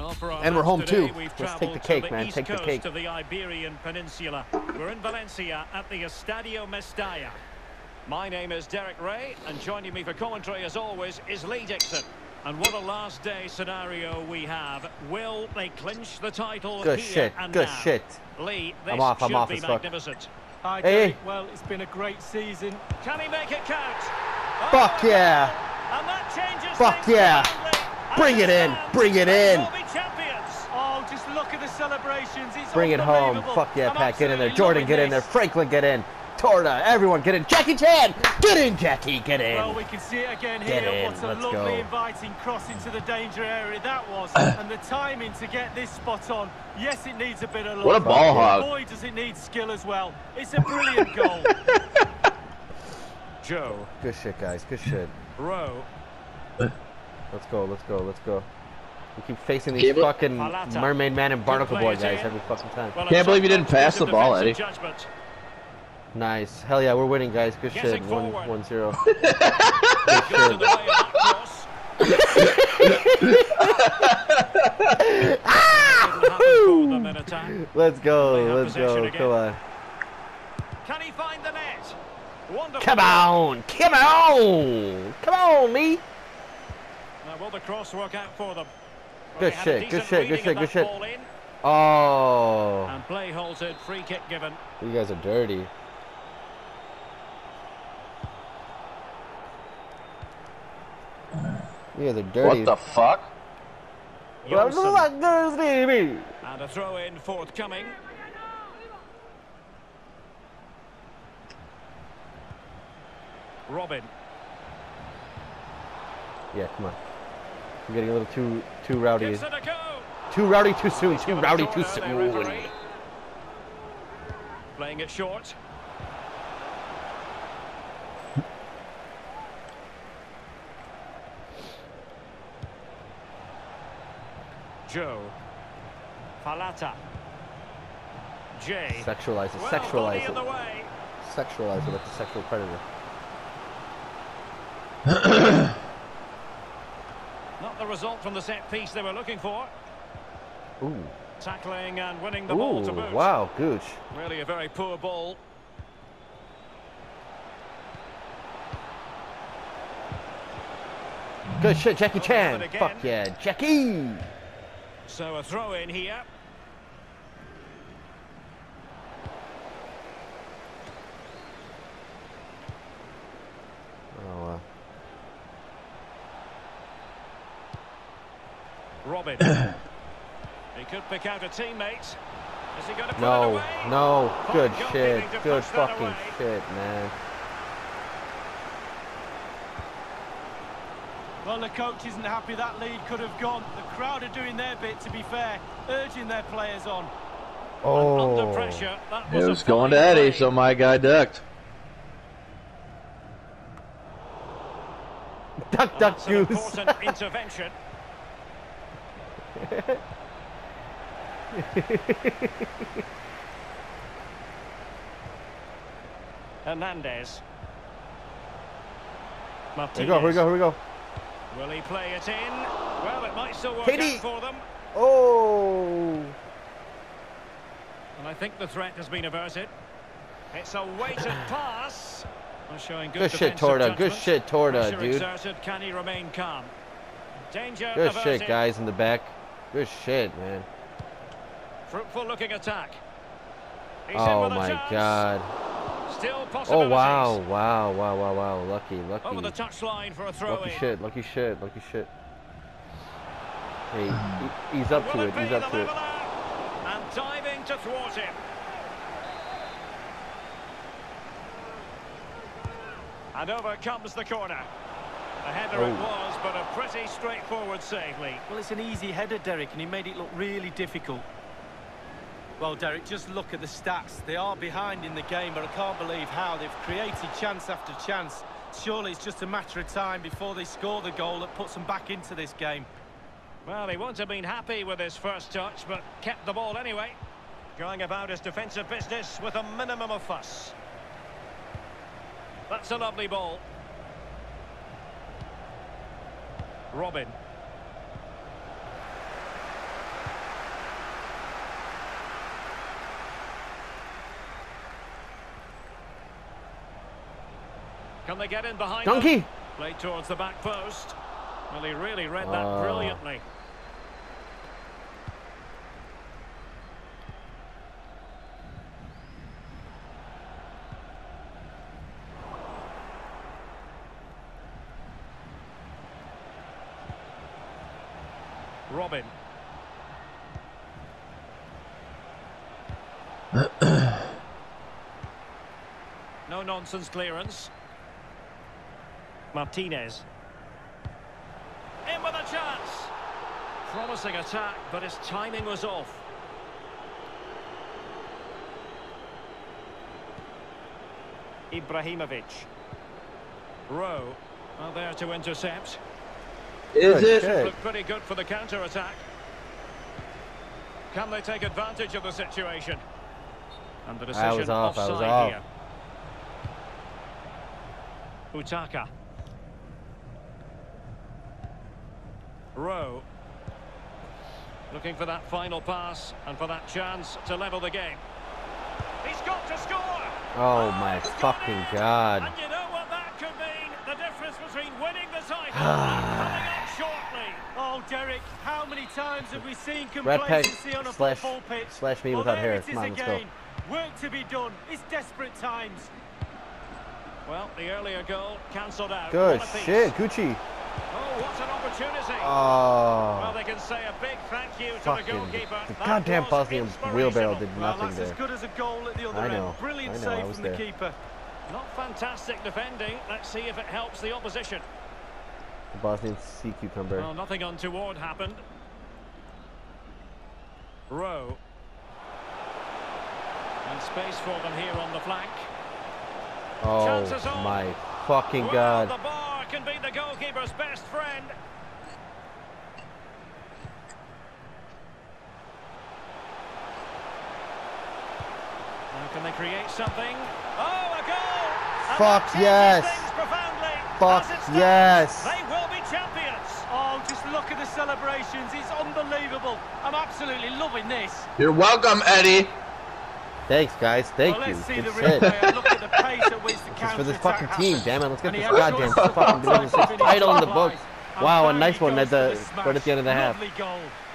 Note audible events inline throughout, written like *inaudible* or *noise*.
Well, And we're home today, too. Let's take the travelled to cake, man. east Take the cake. of the Iberian Peninsula. We're in Valencia at the Estadio Mestalla. My name is Derek Rae, and joining me for commentary, as always, is Lee Dixon. And what a last day scenario we have. Will they clinch the title Good here shit. and Good now? shit. Lee, this I'm off, I'm off be as fuck. magnificent. Hi, Hey. Derek. Well, it's been a great season. Can he make it count? Oh, Fuck yeah. And that changes Fuck things yeah. profoundly. Bring it in. Bring it in. will be champions. Oh, just look at the celebrations. It's Bring it home. Fuck yeah, I'm Pat. Get in there. Jordan, loving get in there. Franklin, get in. Torta, everyone get in. Jackie Chan, get in, Jackie, get in. Well, we can see it again Get here. in, What a let's lovely go. inviting cross into the danger area that was. *clears throat* and the timing to get this spot on. Yes, it needs a bit of luck. What a ball but hog. Boy, does it need skill as well. It's a brilliant *laughs* goal. Joe, Good shit, guys. Good shit. Bro. Let's go. Let's go. Let's go. We keep facing these Cable- fucking Palata. Mermaid Man and Barnacle Boy guys in. every fucking time. well, Can't believe you didn't pass the ball, Eddie. Judgment. Nice. Hell yeah, we're winning, guys. Good Getting shit. One, forward. one zero. *laughs* Goes in the way of that cross. Didn't happen for them in attack. Let's go. Let's go. again. Come on. Can he find the net? Wonderful. Come on. Come on. Come on, me. Now, will the cross work out for them? Well, Good they had a shit, good shit, good shit, good shit. Oh. And play halted, free kick given. You guys are dirty. You guys are dirty. What the fuck? Johnson. And a throw in forthcoming. Robin. Yeah, come on. I'm getting a little too too rowdy. Gives it a go. Too rowdy too soon. Too rowdy too soon. Playing it short. Joe. Falata. Jay. Sexualize it. Well, Sexualize it. the. Sexualize it like a sexual predator. *clears throat* *clears throat* Result from the set piece they were looking for. Ooh. Tackling and winning the ball to Ooh. boot. Wow. Gooch. Really a very poor ball. Good shit, Jackie Chan. have it again. Fuck yeah, Jackie. So a throw in here. Robin. *coughs* he could pick out a teammate. Is he going to put no. away? No. Good Gut shit. Good fucking away. shit, man. well, the coach isn't happy that lead could have gone. The crowd are doing their bit, to be fair, urging their players on. Oh. Under pressure. That was It a was going to Eddie, play. so my guy ducked. Duck, duck, goose. *laughs* intervention. *laughs* Hernandez. Here we go. Here we go. Here we go. Will he play it in? Well, it might still work Katie. out for them. Oh. And I think the threat has been averted. It's a weighted *laughs* pass. Well, Showing good, Good shit, defensive Torta. Good shit, Torta, Pressure dude. exerted. Can he remain calm? Danger Good averted. shit, guys in the back. Good shit, man. Fruitful looking attack. He's Oh my god. Still Oh wow, wow, wow, wow, wow. Lucky, lucky. Over the touchline for a throw Lucky in. shit, lucky shit, lucky shit. Hey, e- *sighs* ease up Will to it it, the up to it. And diving to thwart him. And over comes the corner. A header it Oh. was, but a pretty straightforward save, Lee. Well, it's an easy header, Derek, and he made it look really difficult. Well, Derek, just look at the stats. They are behind in the game, but I can't believe how they've created chance after chance. Surely it's just a matter of time before they score the goal that puts them back into this game. Well, he wouldn't have been happy with his first touch, but kept the ball anyway. Going about his defensive business with a minimum of fuss. That's a lovely ball. Robin. Can they get in behind? Donkey. Them? Played towards the back post. Well, he really read that uh. brilliantly. No nonsense clearance. Martinez. In with a chance. Promising attack, but his timing was off. Ibrahimovic. Rowe. Well, there to intercept. Is it? shit. Look pretty good for the counter-attack. Can they take advantage of the situation? And the decision I was off, I was offside off. here. Utaka. Rowe. Looking for that final pass and for that chance to level the game. He's got to score! Oh my it's fucking god. And you know what that could mean? The difference between winning the title *sighs* and coming up shortly. Oh, Derek, how many times have we seen complacency on a slash- football pitch? slash me well, without there hair. it is Come on, let's go. again. Work to be done. It's desperate times. Well, the earlier goal cancelled out. Good What a piece. shit, Gucci. Oh, what an opportunity. Oh. Well, they can say a big thank you to fucking. the goalkeeper. The That goddamn Bosnian wheelbarrow did Well, nothing that's as there. good as a goal at the other I end. know, Brilliant I know, I save was from the keeper. Not fantastic defending. Let's see if it helps the opposition. The Bosnian sea cucumber. Well, nothing untoward happened. Rowe. And space for them here on the flank. Oh my fucking well, god. the bar can be the goalkeeper's best friend. Now can they create something? Oh, a goal! Fuck yes. profoundly. Fuck stands, yes. They will be champions. Oh, just look at the celebrations. It's unbelievable. I'm absolutely loving this. You're welcome, Eddie. Thanks, guys. Thank well, you. Good the shit. replay and look at the pace at which the *laughs* for this fucking team, damn it. Let's get this goddamn fucking Division time 6 title in the books. Wow, a nice one at the right at the end of the half.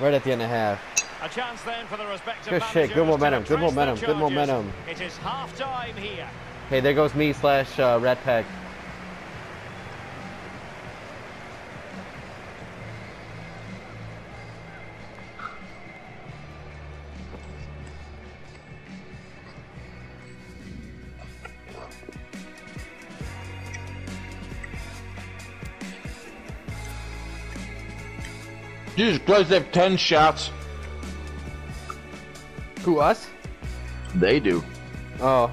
Right at the end of the half. A chance then for the respective Good shit, good momentum, good momentum, good momentum. It is half time here. Hey, there goes me slash uh, Red Pack. Jesus Christ, they have 10 shots. Who, us? They do. Oh.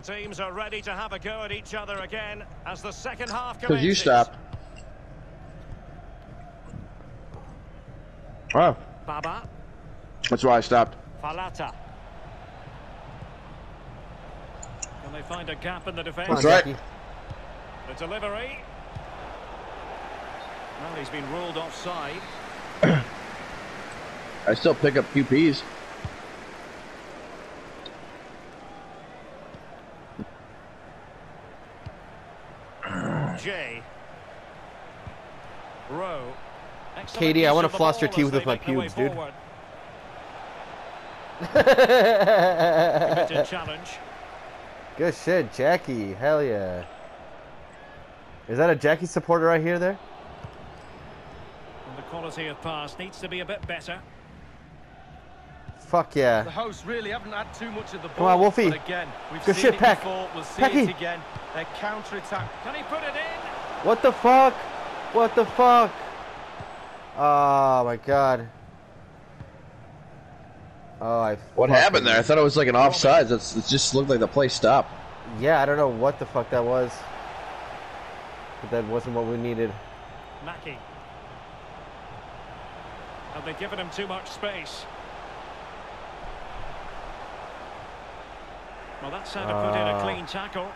The teams are ready to have a go at each other again as the second half commences. Because you commences. stopped. Oh, ah. Baba, that's why I stopped. Falata. Can they find a gap in the defence? That's right. The delivery. Well, he's been ruled offside. *coughs* I still pick up QPs. Jay. Rowe. Excellent Katie, I wanna floss your teeth with my make pubes, dude. forward. Committed challenge. Good shit, Jackie. Hell yeah. Is that a Jackie supporter right here there? And the quality of pass needs to be a bit better. Fuck yeah. The yeah. hosts really haven't had too much of the ball. Come on, Wolfie. Again, we've Good shit, Peck. We'll see Pecky. it again. Their counter-attack. Can he put it in? What the fuck? What the fuck? Oh my god. Oh, I What happened there? I thought it was like an offsides. It's, it just looked like the play stopped. Yeah, I don't know what the fuck that was. But that wasn't what we needed. Mackie. Have they given him too much space? Well, that's how to put in a Ah. clean tackle.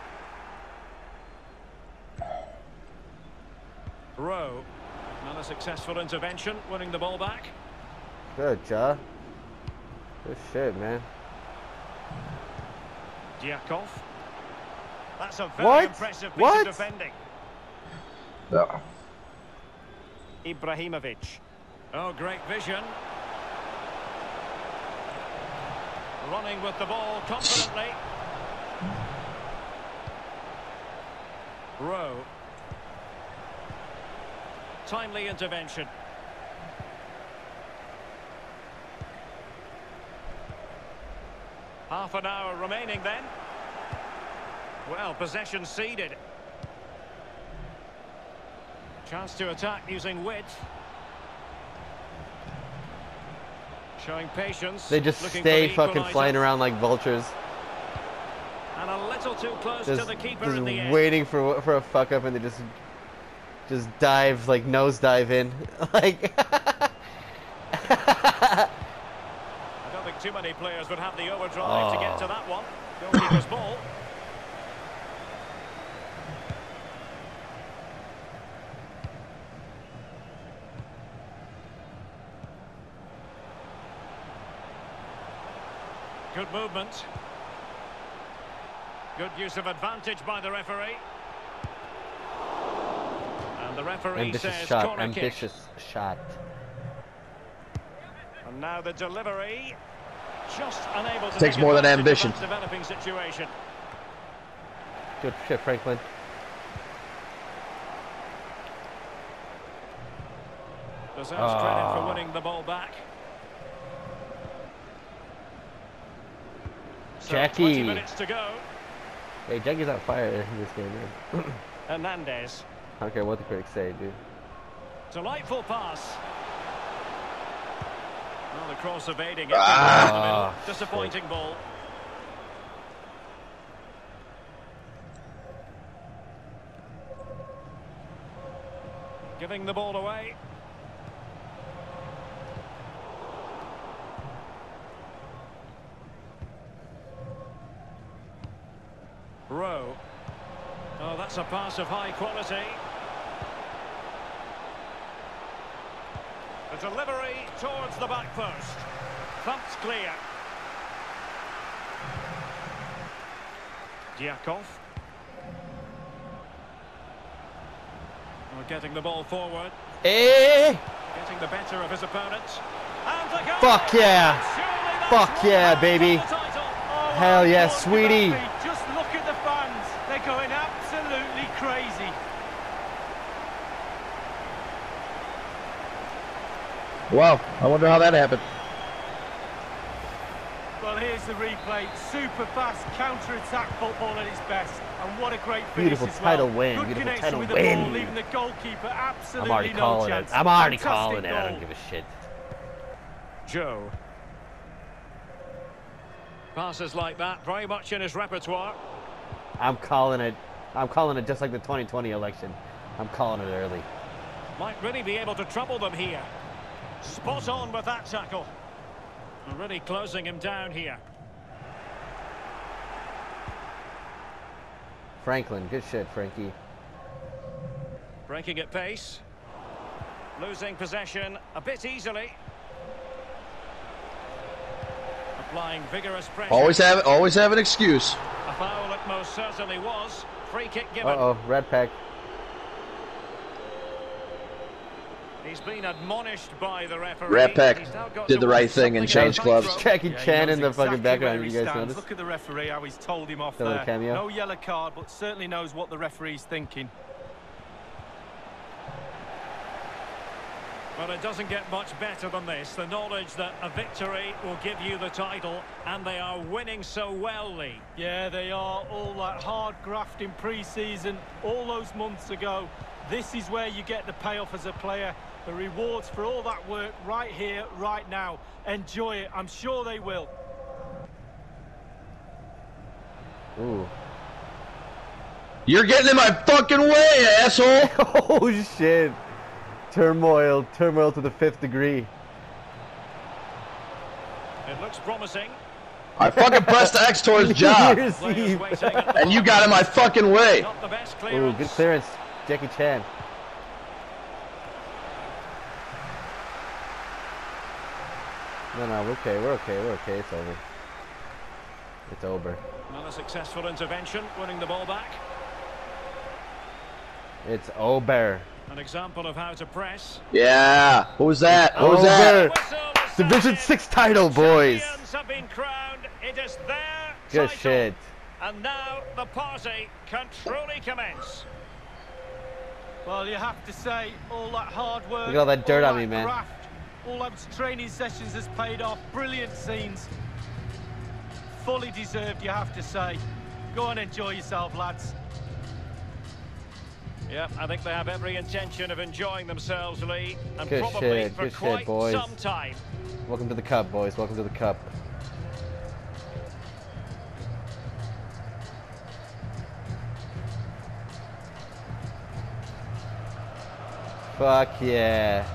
Rowe. Not a successful intervention, winning the ball back. Good, Ja. Good shit, man. Diakov. That's a very What? impressive piece What? of defending. Yeah. Ibrahimovic. Oh, great vision. Running with the ball confidently. Rowe. Timely intervention. Half an hour remaining then. Well, possession ceded. Chance to attack using width. Showing patience. They just stay fucking equaliser. flying around like vultures. And a little too close to the keeper just in the end. waiting for for a fuck up and they just just dive like nose dive in. *laughs* like I don't think too many players would have the overdrive to get oh. to Oh. that one. Goalkeeper's ball. Good movement. Good use of advantage by the referee. And the referee ambitious says shot, corner kick. ambitious shot. And now the delivery. Just unable to Takes more than ambition. developing situation. Good shit, Franklin. Deserves credit for Ah. winning the ball back. So Jackie. 20 minutes to go. Hey, Jackie's on fire in this game, man. *clears throat* Hernandez. I don't care what the critics say, dude. Delightful pass. Well, the cross evading it. Ah. in the middle. Disappointing ball. Giving the ball away. Rowe. Oh, that's a pass of high quality. The delivery towards the back post. Thumped clear. Diakov. Oh, getting the ball forward. Hey! Getting the better of his opponent. And the goal! Fuck yeah! Fuck yeah, baby. Oh, Hell yeah, sweetie. Mbappe. Just look at the fans. They're going absolutely crazy. Wow. I wonder how that happened. Well, here's the replay. Super fast counter-attack football at its best. And what a great finish Beautiful as well. title win, Good beautiful connection title with win. the ball, leaving the goalkeeper absolutely I'm already no calling chance. it. I'm already Fantastic calling it. I don't give a shit. Joe. Passes like that, very much in his repertoire. I'm calling it. I'm calling it just like the 2020 election. I'm calling it early. Might really be able to trouble them here. Spot on with that tackle. And Really closing him down here. Franklin, good shit, Frankie. Breaking at pace. Losing possession a bit easily. Applying vigorous pressure. Always have always have an excuse. A foul it most certainly was. Free kick given. Uh oh, red pack. He's been admonished by the referee. Rat Pack He's now got did the right thing and changed clubs. Jackie Yeah, Chan in the fucking background. You guys stands. notice? Look at the referee, how he's told him off The there. cameo. No yellow card, but certainly knows what the referee's thinking. Well, it doesn't get much better than this. The knowledge that a victory will give you the title, and they are winning so well, Lee. Yeah, they are all that hard graft in pre-season, all those months ago. This is where you get the payoff as a player, the rewards for all that work right here, right now. Enjoy it. I'm sure they will. Ooh. You're getting in my fucking way, asshole! *laughs* oh shit! Turmoil, turmoil to the fifth degree. It looks promising. I fucking pressed X towards *laughs* job, Year's Players Eve. waiting at the and you got in my fucking way. Not the best Ooh, good clearance, Jackie Chan. No, no, we're okay, we're okay, we're okay. It's over. It's over. Another successful intervention, winning the ball back. It's over. An example of how to press. Yeah. What was that? What was Over. that? Division six title, boys. Champions have been crowned. It is their Good title. shit. And now the party can truly commence. Well, you have to say, all that hard work, Look at all that dirt all on me, man. Graft, all those training sessions has paid off. Brilliant scenes. Fully deserved, you have to say. Go and enjoy yourself, lads. Yeah, I think they have every intention of enjoying themselves, Lee, and Good probably shit, for good shit, quite boys. some time. Welcome to the cup, boys. Welcome to the cup. Fuck yeah.